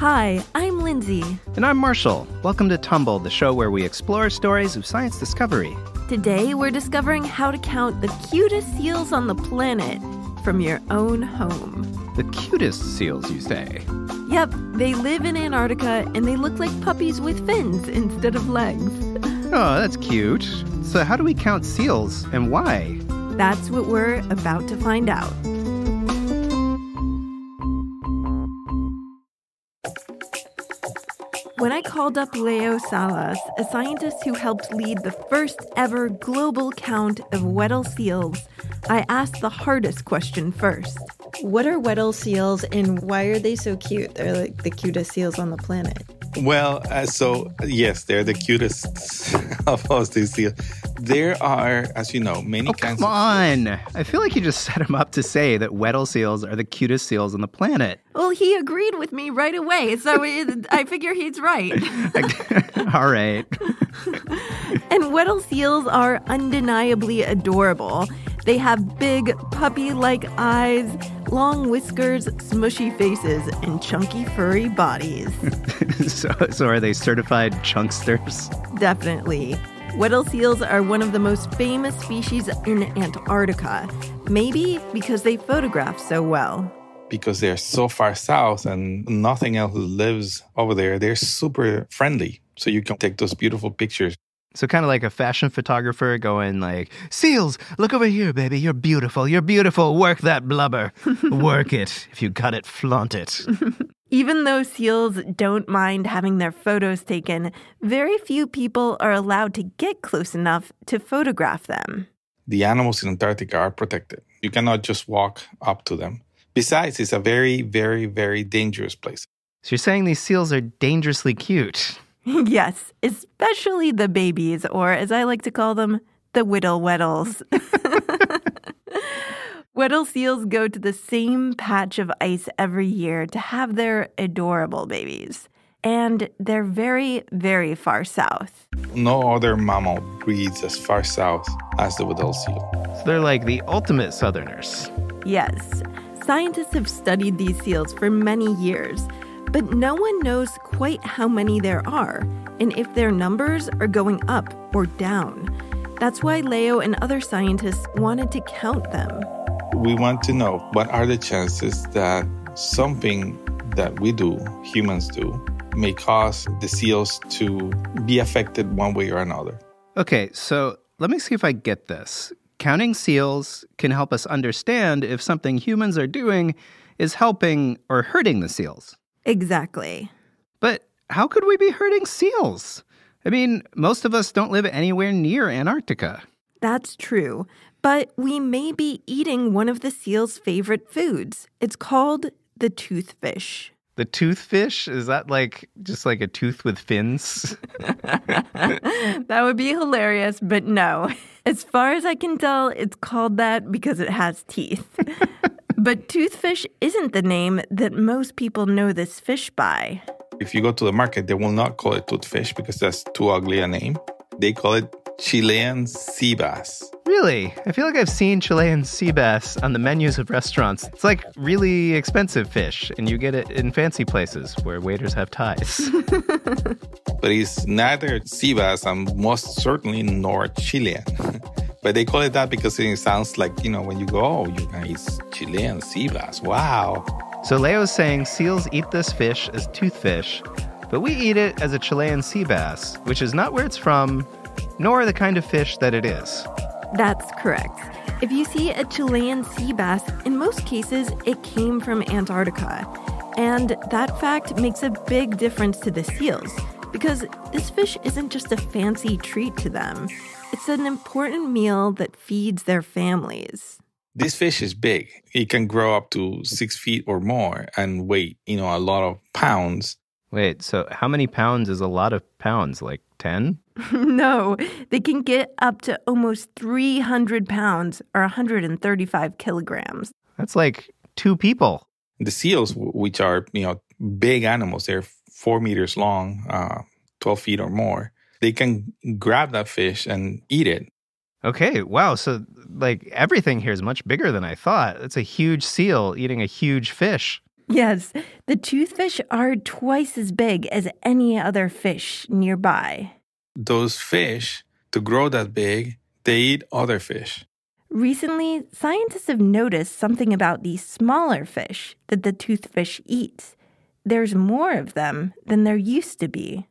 Hi, I'm Lindsay. And I'm Marshall. Welcome to Tumble, the show where we explore stories of science discovery. Today, we're discovering how to count the cutest seals on the planet from your own home. The cutest seals, you say? Yep, they live in Antarctica and they look like puppies with fins instead of legs. Oh, that's cute. So, how do we count seals and why? That's what we're about to find out. When I called up Leo Salas, a scientist who helped lead the first ever global count of Weddell seals, I asked the hardest question first. What are Weddell seals and why are they so cute? They're like the cutest seals on the planet. Well, uh, so yes, they're the cutest of all these seals. There are, as you know, many oh, kinds come on. of I feel like you just set him up to say that Weddell seals are the cutest seals on the planet. Well, he agreed with me right away, so it, I figure he's right. all right. and Weddell seals are undeniably adorable. They have big, puppy like eyes, long whiskers, smushy faces, and chunky, furry bodies. so, so, are they certified chunksters? Definitely. Weddell seals are one of the most famous species in Antarctica, maybe because they photograph so well. Because they're so far south and nothing else lives over there, they're super friendly. So you can take those beautiful pictures. So kind of like a fashion photographer going like, "Seals, look over here, baby. You're beautiful. You're beautiful. Work that blubber. Work it. If you got it, flaunt it." Even though seals don't mind having their photos taken, very few people are allowed to get close enough to photograph them. The animals in Antarctica are protected. You cannot just walk up to them. Besides, it's a very, very, very dangerous place. So you're saying these seals are dangerously cute? yes, especially the babies, or as I like to call them, the widdle Weddells. Weddell seals go to the same patch of ice every year to have their adorable babies. And they're very, very far south. No other mammal breeds as far south as the Weddell seal. So they're like the ultimate southerners. Yes. Scientists have studied these seals for many years, but no one knows quite how many there are and if their numbers are going up or down. That's why Leo and other scientists wanted to count them we want to know what are the chances that something that we do, humans do, may cause the seals to be affected one way or another. Okay, so let me see if I get this. Counting seals can help us understand if something humans are doing is helping or hurting the seals. Exactly. But how could we be hurting seals? I mean, most of us don't live anywhere near Antarctica. That's true. But we may be eating one of the seal's favorite foods. It's called the toothfish. The toothfish? Is that like just like a tooth with fins? that would be hilarious, but no. As far as I can tell, it's called that because it has teeth. but toothfish isn't the name that most people know this fish by. If you go to the market, they will not call it toothfish because that's too ugly a name. They call it Chilean sea bass. Really? I feel like I've seen Chilean sea bass on the menus of restaurants. It's like really expensive fish, and you get it in fancy places where waiters have ties. but it's neither sea bass and most certainly nor Chilean. but they call it that because it sounds like, you know, when you go, oh, you guys, Chilean sea bass. Wow. So Leo's saying seals eat this fish as toothfish, but we eat it as a Chilean sea bass, which is not where it's from, nor the kind of fish that it is. That's correct. If you see a Chilean sea bass, in most cases it came from Antarctica. And that fact makes a big difference to the seals because this fish isn't just a fancy treat to them, it's an important meal that feeds their families. This fish is big. It can grow up to six feet or more and weigh, you know, a lot of pounds. Wait, so how many pounds is a lot of pounds? Like 10? no, they can get up to almost 300 pounds or 135 kilograms. That's like two people. The seals, which are, you know, big animals, they're four meters long, uh, 12 feet or more. They can grab that fish and eat it. Okay, wow. So, like, everything here is much bigger than I thought. It's a huge seal eating a huge fish. Yes, the toothfish are twice as big as any other fish nearby. Those fish, to grow that big, they eat other fish. Recently, scientists have noticed something about these smaller fish that the toothfish eats. There's more of them than there used to be.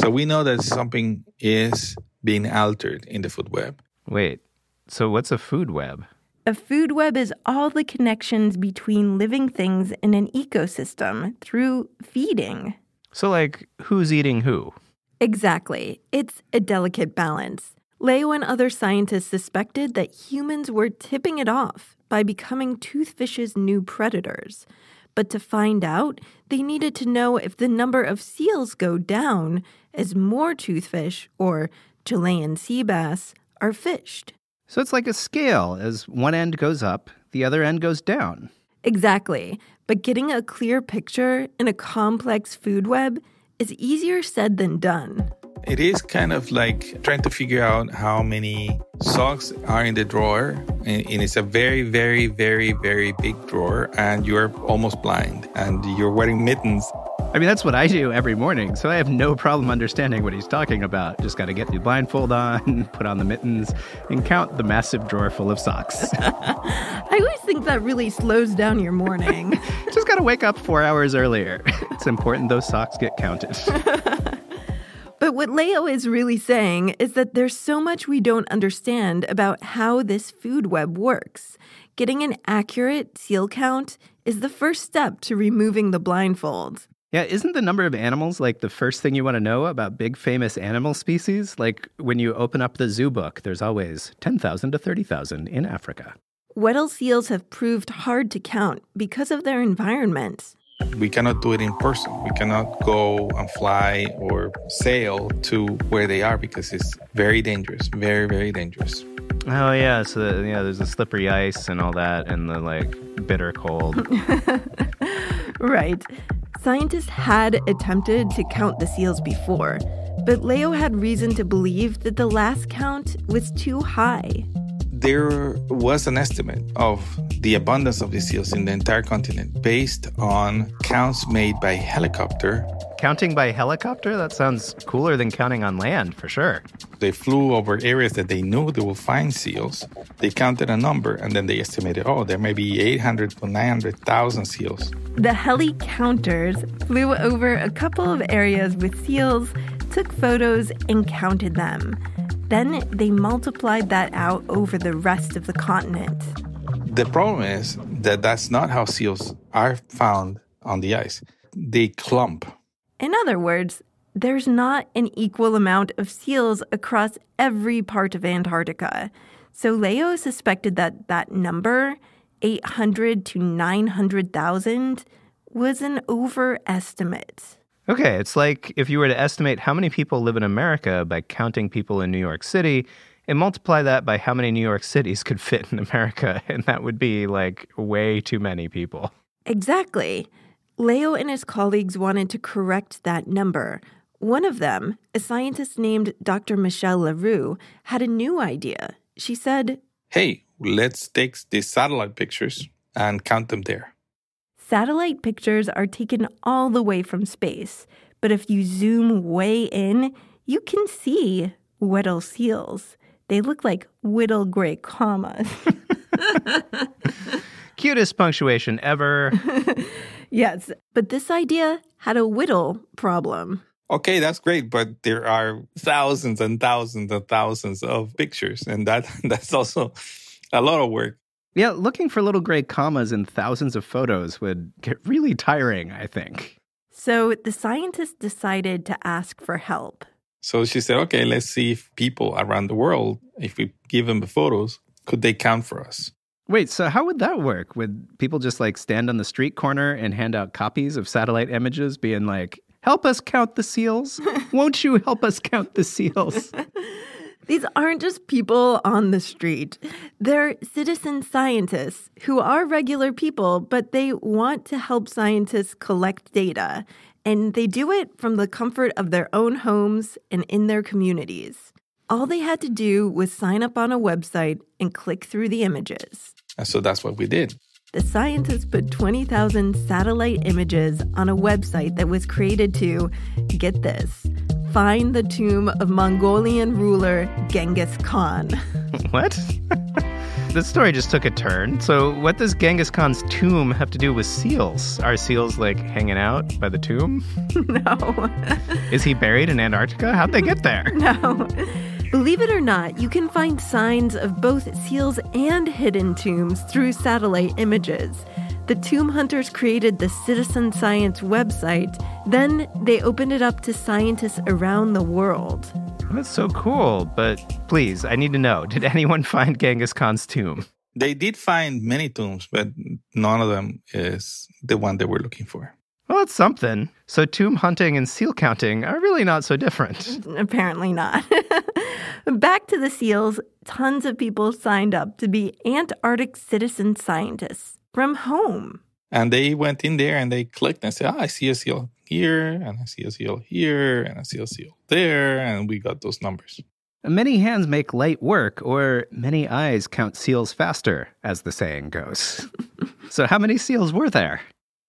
So we know that something is being altered in the food web. Wait, so what's a food web? A food web is all the connections between living things in an ecosystem through feeding. So, like, who's eating who? Exactly. It's a delicate balance. Leo and other scientists suspected that humans were tipping it off by becoming toothfish's new predators. But to find out, they needed to know if the number of seals go down as more toothfish, or Chilean sea bass, are fished. So it's like a scale. As one end goes up, the other end goes down. Exactly. But getting a clear picture in a complex food web is easier said than done. It is kind of like trying to figure out how many socks are in the drawer. And it's a very, very, very, very big drawer, and you're almost blind, and you're wearing mittens. I mean, that's what I do every morning, so I have no problem understanding what he's talking about. Just got to get the blindfold on, put on the mittens, and count the massive drawer full of socks. I always think that really slows down your morning. Just got to wake up four hours earlier. It's important those socks get counted. But what Leo is really saying is that there's so much we don't understand about how this food web works. Getting an accurate seal count is the first step to removing the blindfold. Yeah, isn't the number of animals like the first thing you want to know about big famous animal species? Like when you open up the zoo book, there's always 10,000 to 30,000 in Africa. Weddell seals have proved hard to count because of their environment. We cannot do it in person. We cannot go and fly or sail to where they are because it's very dangerous, very, very dangerous. Oh yeah, so yeah, there's the slippery ice and all that, and the like bitter cold. Right. Scientists had attempted to count the seals before, but Leo had reason to believe that the last count was too high. There was an estimate of the abundance of the seals in the entire continent based on counts made by helicopter. Counting by helicopter? That sounds cooler than counting on land, for sure. They flew over areas that they knew they would find seals. They counted a number and then they estimated, oh, there may be 800 to 900,000 seals. The heli counters flew over a couple of areas with seals, took photos, and counted them. Then they multiplied that out over the rest of the continent. The problem is that that's not how seals are found on the ice. They clump. In other words, there's not an equal amount of seals across every part of Antarctica. So Leo suspected that that number, 800 to 900,000, was an overestimate. Okay, it's like if you were to estimate how many people live in America by counting people in New York City and multiply that by how many New York cities could fit in America, and that would be like way too many people. Exactly. Leo and his colleagues wanted to correct that number. One of them, a scientist named Dr. Michelle LaRue, had a new idea. She said, Hey, let's take these satellite pictures and count them there. Satellite pictures are taken all the way from space, but if you zoom way in, you can see Weddell seals. They look like whittle gray commas. Cutest punctuation ever. yes, but this idea had a whittle problem. Okay, that's great, but there are thousands and thousands and thousands of pictures, and that that's also a lot of work. Yeah, looking for little gray commas in thousands of photos would get really tiring, I think. So the scientists decided to ask for help. So she said, "Okay, let's see if people around the world, if we give them the photos, could they count for us?" Wait, so how would that work? Would people just like stand on the street corner and hand out copies of satellite images, being like, help us count the seals? Won't you help us count the seals? These aren't just people on the street. They're citizen scientists who are regular people, but they want to help scientists collect data. And they do it from the comfort of their own homes and in their communities. All they had to do was sign up on a website and click through the images. And so that's what we did. the scientists put 20,000 satellite images on a website that was created to, get this, find the tomb of Mongolian ruler Genghis Khan. what? the story just took a turn. So, what does Genghis Khan's tomb have to do with seals? Are seals like hanging out by the tomb? no. Is he buried in Antarctica? How'd they get there? No. Believe it or not, you can find signs of both seals and hidden tombs through satellite images. The tomb hunters created the Citizen Science website, then they opened it up to scientists around the world. That's so cool, but please, I need to know did anyone find Genghis Khan's tomb? They did find many tombs, but none of them is the one they were looking for. Well, it's something. So, tomb hunting and seal counting are really not so different. Apparently not. Back to the seals, tons of people signed up to be Antarctic citizen scientists from home. And they went in there and they clicked and said, oh, I see a seal here, and I see a seal here, and I see a seal there. And we got those numbers. Many hands make light work, or many eyes count seals faster, as the saying goes. so, how many seals were there?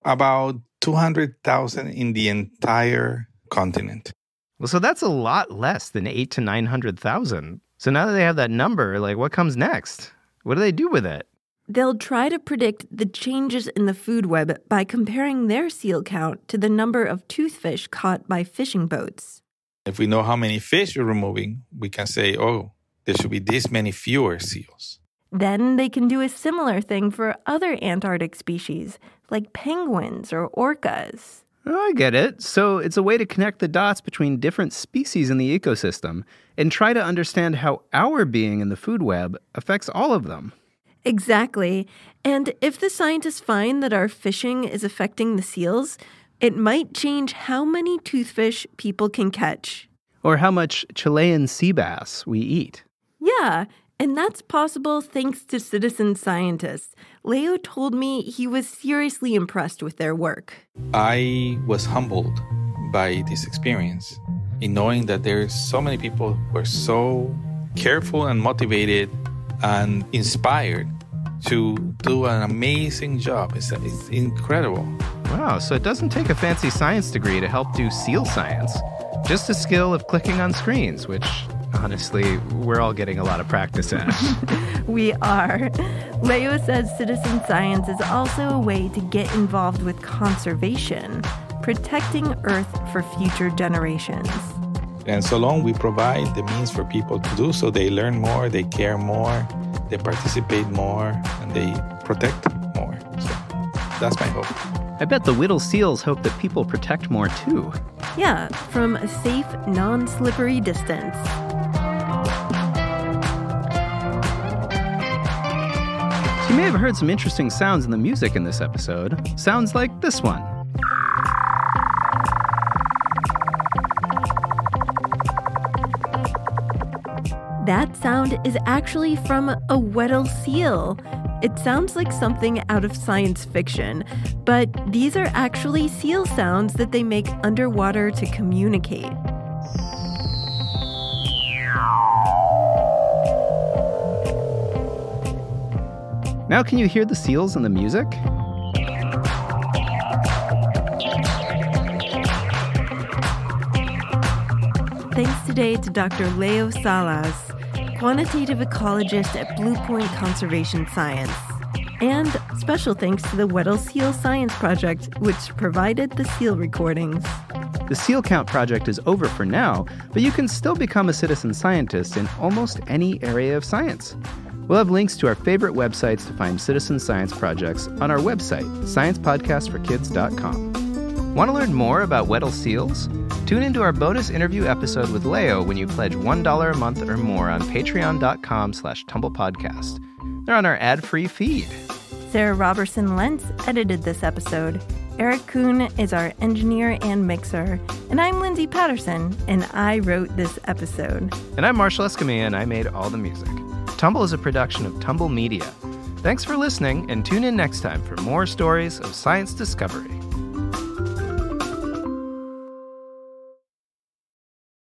About 200,000 in the entire continent. Well, so that's a lot less than eight to 900,000. So now that they have that number, like what comes next? What do they do with it? They'll try to predict the changes in the food web by comparing their seal count to the number of toothfish caught by fishing boats. If we know how many fish we're removing, we can say, oh, there should be this many fewer seals. Then they can do a similar thing for other Antarctic species, like penguins or orcas. I get it. So it's a way to connect the dots between different species in the ecosystem and try to understand how our being in the food web affects all of them. Exactly. And if the scientists find that our fishing is affecting the seals, it might change how many toothfish people can catch. Or how much Chilean sea bass we eat. Yeah, and that's possible thanks to citizen scientists. Leo told me he was seriously impressed with their work. I was humbled by this experience in knowing that there are so many people who are so careful and motivated and inspired to do an amazing job. It's, it's incredible. Wow, so it doesn't take a fancy science degree to help do seal science, just a skill of clicking on screens, which honestly, we're all getting a lot of practice at. we are. Leo says citizen science is also a way to get involved with conservation, protecting Earth for future generations. And so long we provide the means for people to do so, they learn more, they care more, they participate more, and they protect more. So that's my hope. I bet the Whittle Seals hope that people protect more too. Yeah, from a safe, non slippery distance. You may have heard some interesting sounds in the music in this episode. Sounds like this one. That sound is actually from a Weddell seal. It sounds like something out of science fiction, but these are actually seal sounds that they make underwater to communicate. Now, can you hear the seals in the music? Thanks today to Dr. Leo Salas, quantitative ecologist at Blue Point Conservation Science. And special thanks to the Weddell Seal Science Project, which provided the seal recordings. The Seal Count project is over for now, but you can still become a citizen scientist in almost any area of science. We'll have links to our favorite websites to find citizen science projects on our website, sciencepodcastforkids.com. Want to learn more about Weddell seals? Tune into our bonus interview episode with Leo when you pledge $1 a month or more on patreon.com slash tumblepodcast. They're on our ad-free feed. Sarah Robertson Lentz edited this episode. Eric Kuhn is our engineer and mixer. And I'm Lindsay Patterson, and I wrote this episode. And I'm Marshall Escamilla, and I made all the music. Tumble is a production of Tumble Media. Thanks for listening, and tune in next time for more stories of science discovery.